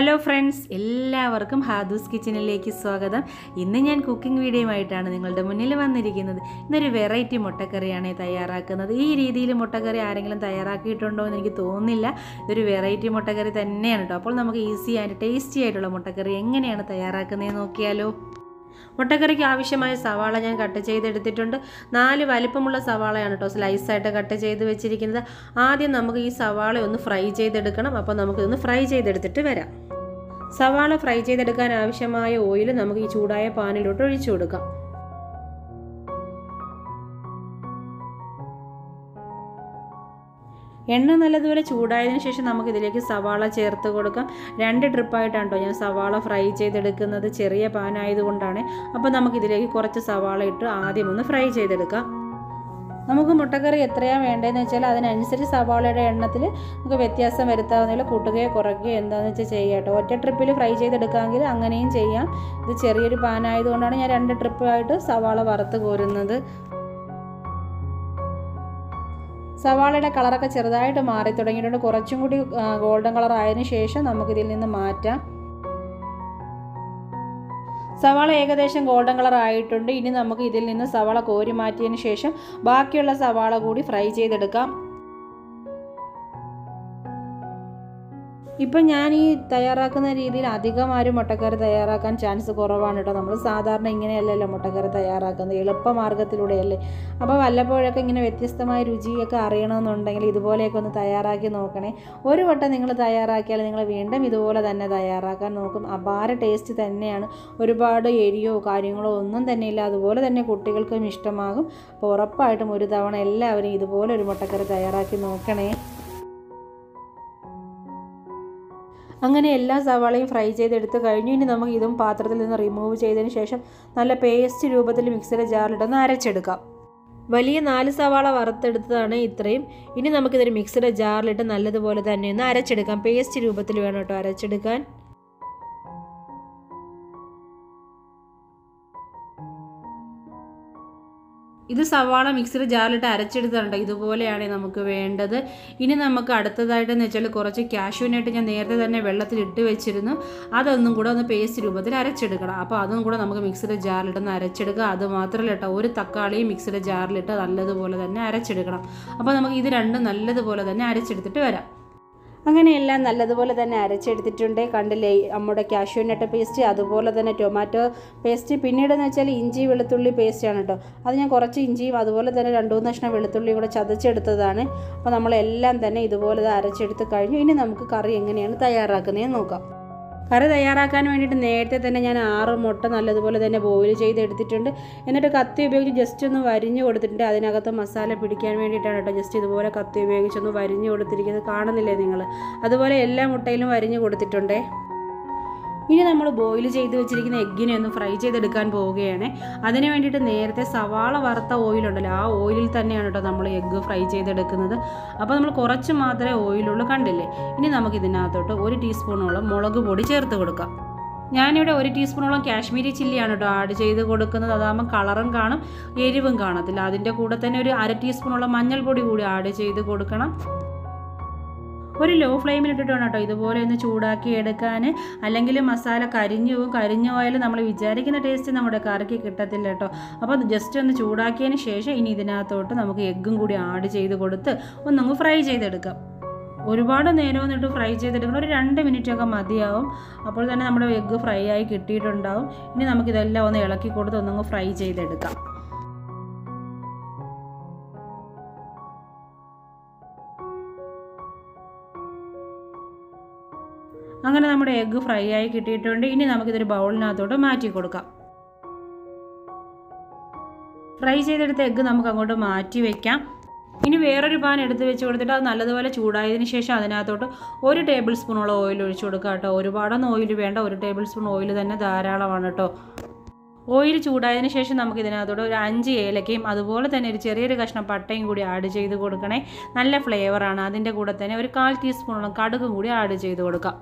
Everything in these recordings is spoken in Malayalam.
ഹലോ ഫ്രണ്ട്സ് എല്ലാവർക്കും ഹാദൂസ് കിച്ചണിലേക്ക് സ്വാഗതം. ഇന്ന് ഞാൻ കുക്കിംഗ് വീഡിയോയുമായിട്ടാണ് നിങ്ങളുടെ മുന്നിൽ വന്നിരിക്കുന്നത്. ഇന്നൊരു വെറൈറ്റി മുട്ടക്കറിയാണ് തയ്യാറാക്കുന്നത്. ഈ രീതിയിൽ മുട്ടക്കറി ആരെങ്കിലും തയ്യാറാക്കിയിട്ടുണ്ടോ എന്ന് എനിക്ക് തോന്നുന്നില്ല. ഇതൊരു വെറൈറ്റി മുട്ടക്കറി തന്നെയാണ് കേട്ടോ. അപ്പോൾ നമുക്ക് ഈസി ആയിട്ട് ടേസ്റ്റി ആയിട്ടുള്ള മുട്ടക്കറി എങ്ങനെയാണ് തയ്യാറാക്കുന്നതെന്ന് നോക്കിയാലോ. മുട്ടക്കറിക്ക് ആവശ്യമായ സവാള ഞാൻ കട്ട് ചെയ്തെടുത്തിട്ടുണ്ട്. നാല് വലിപ്പമുള്ള സവാളയാണ് കേട്ടോ സ്ലൈസായിട്ട് കട്ട് ചെയ്ത് വെച്ചിരിക്കുന്നത്. ആദ്യം നമുക്ക് ഈ സവാള ഒന്ന് ഫ്രൈ ചെയ്തെടുക്കണം. അപ്പോൾ നമുക്കിതൊന്ന് ഫ്രൈ ചെയ്തെടുത്തിട്ട് വരാം. സവാള ഫ്രൈ ചെയ്തെടുക്കാൻ ആവശ്യമായ ഓയിൽ നമുക്ക് ഈ ചൂടായ പാനിലോട്ട് ഒഴിച്ചു കൊടുക്കാം. എണ്ണ നല്ലതുപോലെ ചൂടായതിന് ശേഷം നമുക്ക് ഇതിലേക്ക് സവാള ചേർത്ത് കൊടുക്കാം. രണ്ട് ട്രിപ്പായിട്ടാണ് കേട്ടോ ഞാൻ സവാള ഫ്രൈ ചെയ്തെടുക്കുന്നത്. ചെറിയ പാനായതുകൊണ്ടാണ് അപ്പോൾ നമുക്കിതിലേക്ക് കുറച്ച് സവാള ഇട്ട് ആദ്യം ഒന്ന് ഫ്രൈ ചെയ്തെടുക്കാം. നമുക്ക് മുട്ടക്കറി എത്രയാണ് വേണ്ടതെന്ന് വെച്ചാൽ അതിനനുസരിച്ച് സവാളയുടെ എണ്ണത്തിൽ നമുക്ക് വ്യത്യാസം വരുത്താവുന്നതിൽ കൂട്ടുകയോ കുറയ്ക്കുകയോ എന്താണെന്ന് വെച്ചാൽ ചെയ്യാം കേട്ടോ. ഒറ്റ ട്രിപ്പിൽ ഫ്രൈ ചെയ്തെടുക്കാമെങ്കിൽ അങ്ങനെയും ചെയ്യാം. ഇത് ചെറിയൊരു പാനായതുകൊണ്ടാണ് ഞാൻ രണ്ട് ട്രിപ്പായിട്ട് സവാള വറുത്ത് കോരുന്നത്. സവാളയുടെ കളറൊക്കെ ചെറുതായിട്ട് മാറി തുടങ്ങിയിട്ടുണ്ട്. കുറച്ചും കൂടി ഗോൾഡൻ കളർ ആയതിനു ശേഷം നമുക്ക് ഇതിൽ നിന്ന് മാറ്റാം. സവാള ഏകദേശം ഗോൾഡൻ കളർ ആയിട്ടുണ്ട്. ഇനി നമുക്ക് ഇതിൽ നിന്ന് സവാള കോരി മാറ്റിയതിന് ശേഷം ബാക്കിയുള്ള സവാള കൂടി ഫ്രൈ ചെയ്തെടുക്കാം. ഇപ്പം ഞാൻ ഈ തയ്യാറാക്കുന്ന രീതിയിൽ അധികം ആരും മുട്ടക്കറി തയ്യാറാക്കാൻ ചാൻസ് കുറവാണ് കേട്ടോ. നമ്മൾ സാധാരണ ഇങ്ങനെയല്ലല്ലോ മുട്ടക്കറി തയ്യാറാക്കുന്നത്. എളുപ്പമാർഗത്തിലൂടെയല്ലേ അപ്പോൾ വല്ലപ്പോഴൊക്കെ ഇങ്ങനെ വ്യത്യസ്തമായ രുചിയൊക്കെ അറിയണമെന്നുണ്ടെങ്കിൽ ഇതുപോലെയൊക്കെ ഒന്ന് തയ്യാറാക്കി നോക്കണേ. ഒരു വട്ടം നിങ്ങൾ തയ്യാറാക്കിയാൽ നിങ്ങൾ വീണ്ടും ഇതുപോലെ തന്നെ തയ്യാറാക്കാൻ നോക്കും. അപാര ടേസ്റ്റ് തന്നെയാണ്. ഒരുപാട് എരിയോ കാര്യങ്ങളോ ഒന്നും തന്നെ ഇല്ല. അതുപോലെ തന്നെ കുട്ടികൾക്കും ഇഷ്ടമാകും. അപ്പോൾ ഉറപ്പായിട്ടും ഒരു തവണ എല്ലാവരും ഇതുപോലെ ഒരു മുട്ടക്കറി തയ്യാറാക്കി നോക്കണേ. അങ്ങനെ എല്ലാ സവാളയും ഫ്രൈ ചെയ്തെടുത്ത് കഴിഞ്ഞു. ഇനി നമുക്ക് ഇതും പാത്രത്തിൽ നിന്ന് റിമൂവ് ചെയ്തതിന് ശേഷം നല്ല പേസ്റ്റ് രൂപത്തിൽ മിക്സിയുടെ ജാറിലിട്ടൊന്ന് അരച്ചെടുക്കാം. വലിയ നാല് സവാള വറുത്തെടുത്തതാണ് ഇത്രയും. ഇനി നമുക്കിതൊരു മിക്സിയുടെ ജാറിലിട്ട് നല്ലതുപോലെ തന്നെ ഒന്ന് അരച്ചെടുക്കാം. പേസ്റ്റ് രൂപത്തിൽ വേണം കേട്ടോ അരച്ചെടുക്കാൻ. ഇത് സവാള മിക്സിയിൽ ജാറിലിട്ട് അരച്ചെടുത്തിട്ടുണ്ട്. ഇതുപോലെയാണ് നമുക്ക് വേണ്ടത്. ഇനി നമുക്ക് അടുത്തതായിട്ടെന്ന് വെച്ചാൽ കുറച്ച് കാഷ്യൂനായിട്ട് ഞാൻ നേരത്തെ തന്നെ വെള്ളത്തിൽ ഇട്ട് വെച്ചിരുന്നു. അതൊന്നും കൂടെ ഒന്ന് പേസ്റ്റ് രൂപത്തിൽ അരച്ചെടുക്കണം. അപ്പോൾ അതും കൂടെ നമുക്ക് മിക്സിയുടെ ജാറിലിട്ടൊന്ന് അരച്ചെടുക്കുക. അത് മാത്രമല്ല കേട്ടോ ഒരു തക്കാളിയും മിക്സിയുടെ ജാറിലിട്ട് നല്ലതുപോലെ തന്നെ അരച്ചെടുക്കണം. അപ്പോൾ നമുക്ക് ഇത് രണ്ടും നല്ലതുപോലെ തന്നെ അരച്ചെടുത്തിട്ട് വരാം. അങ്ങനെയെല്ലാം നല്ലതുപോലെ തന്നെ അരച്ചെടുത്തിട്ടുണ്ട്. കണ്ടില്ലേ നമ്മുടെ കാഷ്യൂനട്ട് പേസ്റ്റ് അതുപോലെ തന്നെ ടൊമാറ്റോ പേസ്റ്റ് പിന്നീടെന്ന് വെച്ചാൽ ഇഞ്ചി വെളുത്തുള്ളി പേസ്റ്റാണ് കേട്ടോ അത് ഞാൻ കുറച്ച് ഇഞ്ചിയും അതുപോലെ തന്നെ രണ്ട് മൂന്ന് കഷ്ണം വെളുത്തുള്ളിയും കൂടെ ചതച്ചെടുത്തതാണ്. അപ്പോൾ നമ്മളെല്ലാം തന്നെ ഇതുപോലെ അരച്ചെടുത്ത് കഴിഞ്ഞു. ഇനി നമുക്ക് കറി എങ്ങനെയാണ് തയ്യാറാക്കുന്നതെന്ന് നോക്കാം. കറി തയ്യാറാക്കാൻ വേണ്ടിയിട്ട് നേരത്തെ തന്നെ ഞാൻ ആറ് മുട്ട നല്ലതുപോലെ തന്നെ ബോയിൽ ചെയ്തെടുത്തിട്ടുണ്ട്. എന്നിട്ട് കത്തി ഉപയോഗിച്ച് ജസ്റ്റ് ഒന്ന് വരിഞ്ഞു കൊടുത്തിട്ടുണ്ട്. അതിനകത്ത് മസാല പിടിക്കാൻ വേണ്ടിയിട്ടാണ് കേട്ടോ ജസ്റ്റ് ഇതുപോലെ കത്തി ഉപയോഗിച്ചൊന്ന് വരിഞ്ഞു കൊടുത്തിരിക്കുന്നത്. കാണുന്നില്ലേ നിങ്ങൾ? അതുപോലെ എല്ലാ മുട്ടയിലും വരിഞ്ഞു കൊടുത്തിട്ടുണ്ടേ. ഇനി നമ്മൾ ബോയിൽ ചെയ്ത് വെച്ചിരിക്കുന്ന എഗ്ഗിനെ ഒന്ന് ഫ്രൈ ചെയ്തെടുക്കാൻ പോവുകയാണ്. അതിന് വേണ്ടിയിട്ട് നേരത്തെ സവാള വറുത്ത ഓയിലുണ്ടല്ലോ ആ ഓയിലിൽ തന്നെയാണ് കേട്ടോ നമ്മൾ എഗ്ഗ് ഫ്രൈ ചെയ്തെടുക്കുന്നത്. അപ്പോൾ നമ്മൾ കുറച്ച് മാത്രമേ ഓയിലുള്ളൂ കണ്ടില്ലേ? ഇനി നമുക്ക് ഇതിനകത്തോട്ട് ഒരു ടീസ്പൂണോളം മുളക് പൊടി ചേർത്ത് കൊടുക്കാം. ഞാനിവിടെ ഒരു ടീസ്പൂണോളം കാശ്മീരി ചില്ലിയാണ് കേട്ടോ ആഡ് ചെയ്ത് കൊടുക്കുന്നത്. അതാകുമ്പോൾ കളറും കാണും എരിവും കാണത്തില്ല. അതിന്റെ കൂടെ തന്നെ ഒരു അര ടീസ്പൂണോളം മഞ്ഞൾപ്പൊടി കൂടി ആഡ് ചെയ്ത് കൊടുക്കണം. ഒരു ലോ ഫ്ലെയിമിൽ ഇട്ടിട്ട് വേണം കേട്ടോ. ഇതുപോലെ ഒന്ന് ചൂടാക്കി എടുക്കാൻ അല്ലെങ്കിൽ മസാല കരിഞ്ഞു പോകും കരിഞ്ഞു പോയാൽ നമ്മൾ വിചാരിക്കുന്ന ടേസ്റ്റ് നമ്മുടെ കറിക്ക് കിട്ടത്തില്ല കേട്ടോ. അപ്പോൾ ജസ്റ്റ് ഒന്ന് ചൂടാക്കിയതിന് ശേഷം ഇനി ഇതിനകത്തോട്ട് നമുക്ക് എഗ്ഗും കൂടി ആഡ് ചെയ്ത് കൊടുത്ത് ഒന്നങ്ങ് ഫ്രൈ ചെയ്തെടുക്കാം. ഒരുപാട് നേരം വന്നിട്ട് ഫ്രൈ ചെയ്തെടുക്കണം. ഒരു രണ്ട് മിനിറ്റൊക്കെ മതിയാവും. അപ്പോൾ തന്നെ നമ്മുടെ എഗ്ഗ് ഫ്രൈ ആയി കിട്ടിയിട്ടുണ്ടാവും. ഇനി നമുക്കിതെല്ലാം ഒന്ന് ഇളക്കി കൊടുത്ത് ഒന്നങ്ങ് ഫ്രൈ ചെയ്തെടുക്കാം. അങ്ങനെ നമ്മുടെ എഗ്ഗ് ഫ്രൈ ആയി കിട്ടിയിട്ടുണ്ട്. ഇനി നമുക്കിതൊരു ബൗളിനകത്തോട്ട് മാറ്റി കൊടുക്കാം. ഫ്രൈ ചെയ്തെടുത്ത എഗ്ഗ് നമുക്ക് അങ്ങോട്ട് മാറ്റി വെക്കാം. ഇനി വേറൊരു പാൻ എടുത്ത് വെച്ച് കൊടുത്തിട്ട് അത് നല്ലതുപോലെ ചൂടായതിന് ശേഷം അതിനകത്തോട്ട് ഒരു ടേബിൾ സ്പൂണോളം ഓയിൽ ഒഴിച്ചു കൊടുക്കുക കേട്ടോ. ഒരുപാടൊന്നും ഓയിൽ വേണ്ട. ഒരു ടേബിൾ സ്പൂൺ ഓയിൽ തന്നെ ധാരാളമാണ് കേട്ടോ. ഓയിൽ ചൂടായതിന് ശേഷം നമുക്ക് ഇതിനകത്തോട്ട് ഒരു അഞ്ച് ഏലക്കയും അതുപോലെ തന്നെ ഒരു ചെറിയൊരു കഷ്ണം പട്ടയും കൂടി ആഡ് ചെയ്ത് കൊടുക്കണേ. നല്ല ഫ്ലേവറാണ് അതിന്റെ കൂടെ തന്നെ ഒരു കാൽ ടീസ്പൂണോളം കടുകും കൂടി ആഡ് ചെയ്ത് കൊടുക്കാം.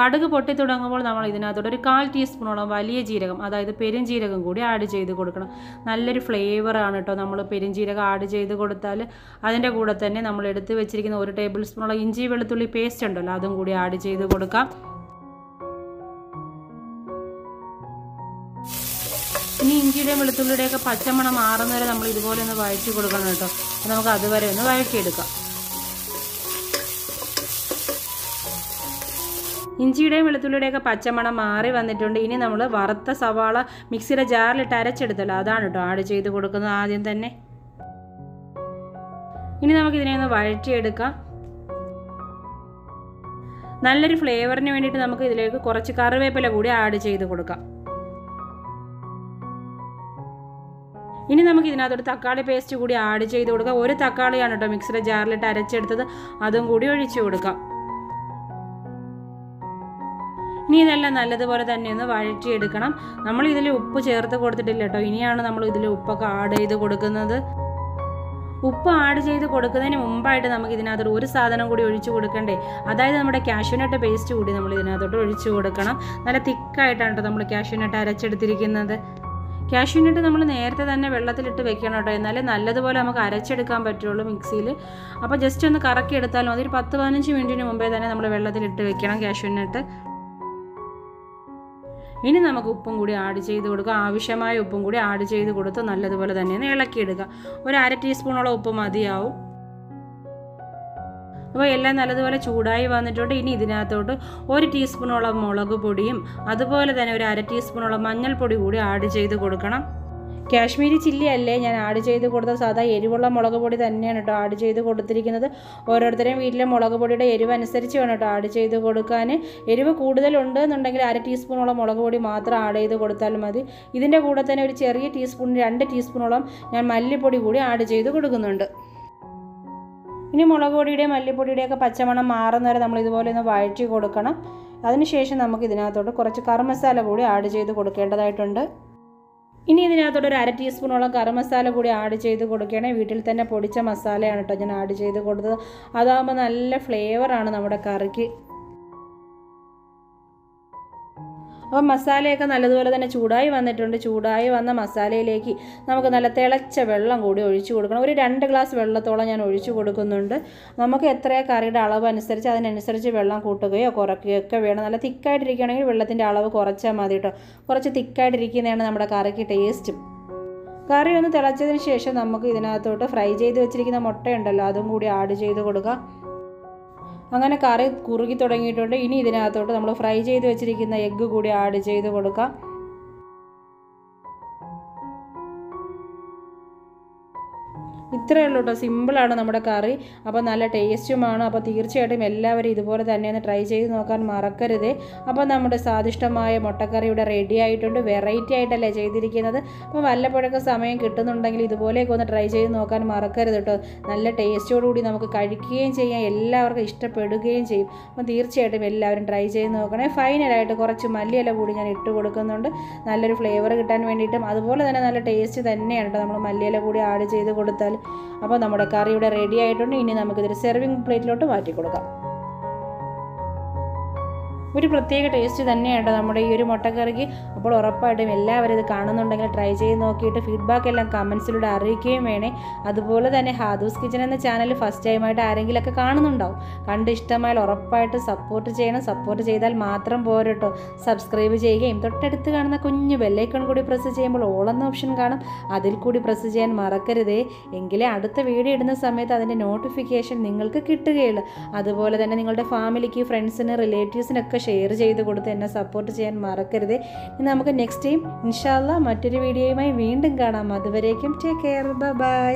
കടുക് പൊട്ടി തുടങ്ങുമ്പോൾ നമ്മൾ ഇതിനകത്തോടെ ഒരു കാൽ ടീസ്പൂണോളം വലിയ ജീരകം അതായത് പെരുംജീരകം കൂടി ആഡ് ചെയ്ത് കൊടുക്കണം. നല്ലൊരു ഫ്ലേവറാണ് കേട്ടോ നമ്മൾ പെരുംജീരകം ആഡ് ചെയ്ത് കൊടുത്താൽ അതിന്റെ കൂടെ തന്നെ നമ്മൾ എടുത്ത് വെച്ചിരിക്കുന്ന ഒരു ടേബിൾ സ്പൂണോളം ഇഞ്ചി വെളുത്തുള്ളി പേസ്റ്റ് ഉണ്ടല്ലോ അതും കൂടി ആഡ് ചെയ്ത് കൊടുക്കാം. ഇനി ഇഞ്ചിയുടെയും വെളുത്തുള്ളിയുടെയൊക്കെ പച്ചമണം മാറുന്നവരെ നമ്മൾ ഇതുപോലെ ഒന്ന് വഴറ്റി കൊടുക്കണം കേട്ടോ. നമുക്ക് അതുവരെ ഒന്ന് വഴറ്റിയെടുക്കാം. ഇഞ്ചിയുടെയും വെളുത്തുള്ളിയുടെയൊക്കെ പച്ചമണം മാറി വന്നിട്ടുണ്ട്. ഇനി നമ്മൾ വറുത്ത സവാള മിക്സിയുടെ ജാറിലിട്ട് അരച്ചെടുത്തല്ലോ. അതാണ് കേട്ടോ ആഡ് ചെയ്ത് കൊടുക്കുന്നത് ആദ്യം തന്നെ. ഇനി നമുക്കിതിനെ ഒന്ന് വഴറ്റിയെടുക്കാം. നല്ലൊരു ഫ്ലേവറിന് വേണ്ടിയിട്ട് നമുക്ക് ഇതിലേക്ക് കുറച്ച് കറിവേപ്പില കൂടി ആഡ് ചെയ്ത് കൊടുക്കാം. ഇനി നമുക്ക് ഇതിനകത്തൊരു തക്കാളി പേസ്റ്റ് കൂടി ആഡ് ചെയ്ത് കൊടുക്കാം. ഒരു തക്കാളിയാണ് കേട്ടോ മിക്സിയുടെ ജാറിലിട്ട് അരച്ചെടുത്തത്. അതും കൂടി ഒഴിച്ചു കൊടുക്കാം. ഇനി ഇതെല്ലാം നല്ലതുപോലെ തന്നെ ഒന്ന് വഴറ്റിയെടുക്കണം. നമ്മൾ ഇതിൽ ഉപ്പ് ചേർത്ത് കൊടുത്തിട്ടില്ല കേട്ടോ. ഇനിയാണ് നമ്മൾ ഇതിൽ ഉപ്പൊക്കെ ആഡ് ചെയ്ത് കൊടുക്കുന്നത്. ഉപ്പ് ആഡ് ചെയ്ത് കൊടുക്കുന്നതിന് മുമ്പായിട്ട് നമുക്ക് ഇതിനകത്തോട്ട് ഒരു സാധനം കൂടി ഒഴിച്ചു കൊടുക്കണ്ടേ? അതായത് നമ്മുടെ കാഷ്യൂനട്ട് പേസ്റ്റ് കൂടി നമ്മൾ ഇതിനകത്തോട്ട് ഒഴിച്ചു കൊടുക്കണം. നല്ല തിക്കായിട്ടാണ് കേട്ടോ നമ്മൾ കാഷ്യൂനട്ട് അരച്ചെടുത്തിരിക്കുന്നത്. കാഷ്യൂനട്ട് നമ്മൾ നേരത്തെ തന്നെ വെള്ളത്തിലിട്ട് വെക്കണം കേട്ടോ. എന്നാലേ നല്ലതുപോലെ നമുക്ക് അരച്ചെടുക്കാൻ പറ്റുള്ളൂ മിക്സിയിൽ അപ്പോൾ ജസ്റ്റ് ഒന്ന് കറക്കി എടുത്താലും മതി. ഒരു പത്ത് പതിനഞ്ച് മിനിറ്റിന് മുമ്പേ തന്നെ നമ്മൾ വെള്ളത്തിലിട്ട് വെക്കണം കാഷ്യൂനട്ട് ഇനി നമുക്ക് ഉപ്പും കൂടി ആഡ് ചെയ്ത് കൊടുക്കുക. ആവശ്യമായ ഉപ്പും കൂടി ആഡ് ചെയ്ത് കൊടുത്ത് നല്ലതുപോലെ തന്നെ ഇളക്കിയെടുക്കുക. ഒരു അര ടീസ്പൂണോളം ഉപ്പ് മതിയാവും. അപ്പോൾ എല്ലാം നല്ലതുപോലെ ചൂടായി വന്നിട്ടുണ്ട്. ഇനി ഇതിനകത്തോട്ട് ഒരു ടീസ്പൂണോളം മുളക് പൊടിയും അതുപോലെ തന്നെ ഒരു അര ടീസ്പൂണോളം മഞ്ഞൾപ്പൊടി കൂടി ആഡ് ചെയ്ത് കൊടുക്കണം. കാശ്മീരി ചില്ലി അല്ലേ ഞാൻ ആഡ് ചെയ്ത് കൊടുത്ത സാധാ എരിവുള്ള മുളക് പൊടി തന്നെയാണ് കേട്ടോ ആഡ് ചെയ്ത് കൊടുത്തിരിക്കുന്നത്. ഓരോരുത്തരെയും വീട്ടിലെ മുളക് പൊടിയുടെ എരിവ് അനുസരിച്ച് വേണം കേട്ടോ ആഡ് ചെയ്ത് കൊടുക്കാൻ എരിവ് കൂടുതലുണ്ട് എന്നുണ്ടെങ്കിൽ അര ടീസ്പൂണോളം മുളക് പൊടി മാത്രം ആഡ് ചെയ്ത് കൊടുത്താൽ മതി. ഇതിന്റെ കൂടെ തന്നെ ഒരു ചെറിയ ടീസ്പൂൺ രണ്ട് ടീസ്പൂണോളം ഞാൻ മല്ലിപ്പൊടി കൂടി ആഡ് ചെയ്ത് കൊടുക്കുന്നുണ്ട്. ഇനി മുളക് പൊടിയുടെയും മല്ലിപ്പൊടിയുടെയൊക്കെ പച്ചമണം മാറുന്നവരെ നമ്മൾ ഇതുപോലെ ഒന്ന് വഴറ്റി കൊടുക്കണം. അതിനുശേഷം നമുക്ക് ഇതിനകത്തോട്ട് കുറച്ച് കറുമസാല കൂടി ആഡ് ചെയ്ത് കൊടുക്കേണ്ടതായിട്ടുണ്ട്. ഇനി ഇതിനകത്തോട്ട് ഒരു അര ടീസ്പൂണോളം കറി മസാല കൂടി ആഡ് ചെയ്ത് കൊടുക്കുകയാണെങ്കിൽ വീട്ടിൽ തന്നെ പൊടിച്ച മസാലയാണ് കേട്ടോ ഞാൻ ആഡ് ചെയ്ത് കൊടുത്തത്. അതാകുമ്പോൾ നല്ല ഫ്ലേവറാണ് നമ്മുടെ കറിക്ക്. അപ്പോൾ മസാലയൊക്കെ നല്ലതുപോലെ തന്നെ ചൂടായി വന്നിട്ടുണ്ട്. ചൂടായി വന്ന മസാലയിലേക്ക് നമുക്ക് നല്ല തിളച്ച വെള്ളം കൂടി ഒഴിച്ചു കൊടുക്കണം. ഒരു രണ്ട് ഗ്ലാസ് വെള്ളത്തോളം ഞാൻ ഒഴിച്ചു കൊടുക്കുന്നുണ്ട്. നമുക്ക് എത്ര കറിയുടെ അളവ് അനുസരിച്ച് അതിനനുസരിച്ച് വെള്ളം കൂട്ടുകയോ കുറയ്ക്കുകയോ ഒക്കെ വേണം. നല്ല തിക്കായിട്ടിരിക്കുകയാണെങ്കിൽ വെള്ളത്തിന്റെ അളവ് കുറച്ചാൽ മതി കേട്ടോ. കുറച്ച് തിക്കായിട്ടിരിക്കുന്നതാണ് നമ്മുടെ കറിക്ക് ടേസ്റ്റും. കറി ഒന്ന് തിളച്ചതിന് ശേഷം നമുക്ക് ഇതിനകത്തോട്ട് ഫ്രൈ ചെയ്ത് വെച്ചിരിക്കുന്ന മുട്ടയുണ്ടല്ലോ അതും കൂടി ആഡ് ചെയ്ത് കൊടുക്കാം. അങ്ങനെ കറി കുറുകി തുടങ്ങിയിട്ടുണ്ട്. ഇനി ഇതിനകത്തോട്ട് നമ്മൾ ഫ്രൈ ചെയ്ത് വെച്ചിരിക്കുന്ന എഗ്ഗ് കൂടി ആഡ് ചെയ്ത് കൊടുക്കാം. ഇത്രയേ ഉള്ളൂ കേട്ടോ. സിമ്പിളാണ് നമ്മുടെ കറി. അപ്പോൾ നല്ല ടേസ്റ്റുമാണ് അപ്പോൾ തീർച്ചയായിട്ടും എല്ലാവരും ഇതുപോലെ തന്നെ ഒന്ന് ട്രൈ ചെയ്ത് നോക്കാൻ മറക്കരുത്. അപ്പോൾ നമ്മുടെ സ്വാദിഷ്ടമായ മുട്ടക്കറി ഇവിടെ റെഡി ആയിട്ടുണ്ട്. വെറൈറ്റി ആയിട്ടല്ലേ ചെയ്തിരിക്കുന്നത്. അപ്പോൾ വല്ലപ്പോഴൊക്കെ സമയം കിട്ടുന്നുണ്ടെങ്കിൽ ഇതുപോലെയൊക്കെ ഒന്ന് ട്രൈ ചെയ്ത് നോക്കാൻ മറക്കരുത് കേട്ടോ. നല്ല ടേസ്റ്റോടുകൂടി നമുക്ക് കഴിക്കുകയും ചെയ്യാം. എല്ലാവർക്കും ഇഷ്ടപ്പെടുകയും ചെയ്യും. അപ്പം തീർച്ചയായിട്ടും എല്ലാവരും ട്രൈ ചെയ്ത് നോക്കണേ. ഫൈനലായിട്ട് കുറച്ച് മല്ലിയില കൂടി ഞാൻ ഇട്ട് കൊടുക്കുന്നുണ്ട്. നല്ലൊരു ഫ്ലേവർ കിട്ടാൻ വേണ്ടിയിട്ടും. അതുപോലെ തന്നെ നല്ല ടേസ്റ്റ് തന്നെയാണ് കേട്ടോ. നമ്മൾ മല്ലിയില കൂടി ആഡ് ചെയ്ത് കൊടുത്താൽ. അപ്പോൾ നമ്മുടെ കറി റെഡി ആയിട്ടുണ്ട്. ഇനി നമുക്കിതൊരു സെർവിങ് പ്ലേറ്റിലോട്ട് മാറ്റി കൊടുക്കാം ഒരു പ്രത്യേക ടേസ്റ്റ് തന്നെയാണ് നമ്മുടെ ഈ ഒരു മുട്ടക്കറിക്ക്. അപ്പോൾ ഉറപ്പായിട്ടും എല്ലാവരും ഇത് കാണുന്നുണ്ടെങ്കിൽ ട്രൈ ചെയ്ത് നോക്കിയിട്ട് ഫീഡ്ബാക്ക് എല്ലാം കമൻസിലൂടെ അറിയിക്കുകയും വേണേ. അതുപോലെ തന്നെ ഹാദൂസ് കിച്ചൺ എന്ന ചാനൽ ഫസ്റ്റ് ടൈമായിട്ട് ആരെങ്കിലുമൊക്കെ കാണുന്നുണ്ടാവും. കണ്ട് ഇഷ്ടമായാൽ ഉറപ്പായിട്ട് സപ്പോർട്ട് ചെയ്യണം. സപ്പോർട്ട് ചെയ്താൽ മാത്രം പോരട്ടോ സബ്സ്ക്രൈബ് ചെയ്യുകയും തൊട്ടടുത്ത് കാണുന്ന കുഞ്ഞു ബെല്ലൈക്കൺ കൂടി പ്രസ് ചെയ്യുമ്പോൾ ഓളെന്ന ഓപ്ഷൻ കാണും. അതിൽ കൂടി പ്രസ് ചെയ്യാൻ മറക്കരുതേ. എങ്കിലേ അടുത്ത വീഡിയോ ഇടുന്ന സമയത്ത് അതിന്റെ നോട്ടിഫിക്കേഷൻ നിങ്ങൾക്ക് കിട്ടുകയുള്ളൂ. അതുപോലെ തന്നെ നിങ്ങളുടെ ഫാമിലിക്ക് ഫ്രണ്ട്സിന് റിലേറ്റീവ്സിനൊക്കെ ഷെയർ ചെയ്ത് കൊടുത്ത് എന്നെ സപ്പോർട്ട് ചെയ്യാൻ മറക്കരുത്. ഇനി നമുക്ക് നെക്സ്റ്റ് ടൈം ഇൻഷാല്ല മറ്റൊരു വീഡിയോയുമായി വീണ്ടും കാണാം. അതുവരേക്കും ടേക്ക് കെയർ ബൈ